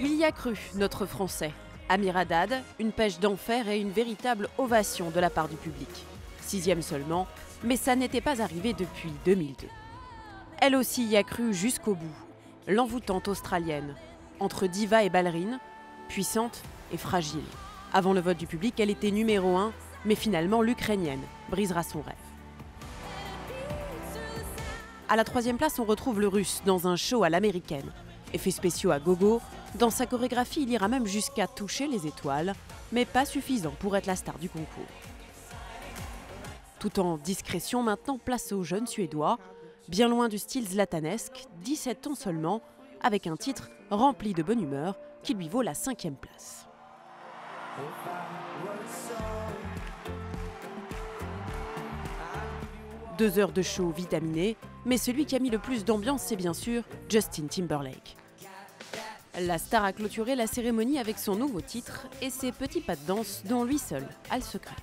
Il y a cru, notre Français. Amir Haddad, une pêche d'enfer et une véritable ovation de la part du public. Sixième seulement, mais ça n'était pas arrivé depuis 2002. Elle aussi y a cru jusqu'au bout. L'envoûtante australienne, entre diva et ballerine, puissante et fragile. Avant le vote du public, elle était numéro un, mais finalement l'Ukrainienne brisera son rêve. À la troisième place, on retrouve le russe dans un show à l'américaine. Effets spéciaux à gogo, dans sa chorégraphie, il ira même jusqu'à toucher les étoiles, mais pas suffisant pour être la star du concours. Tout en discrétion, maintenant place au jeune Suédois, bien loin du style zlatanesque, 17 ans seulement, avec un titre rempli de bonne humeur qui lui vaut la cinquième place. Deux heures de show vitaminé, mais celui qui a mis le plus d'ambiance, c'est bien sûr Justin Timberlake. La star a clôturé la cérémonie avec son nouveau titre et ses petits pas de danse dont lui seul a le secret.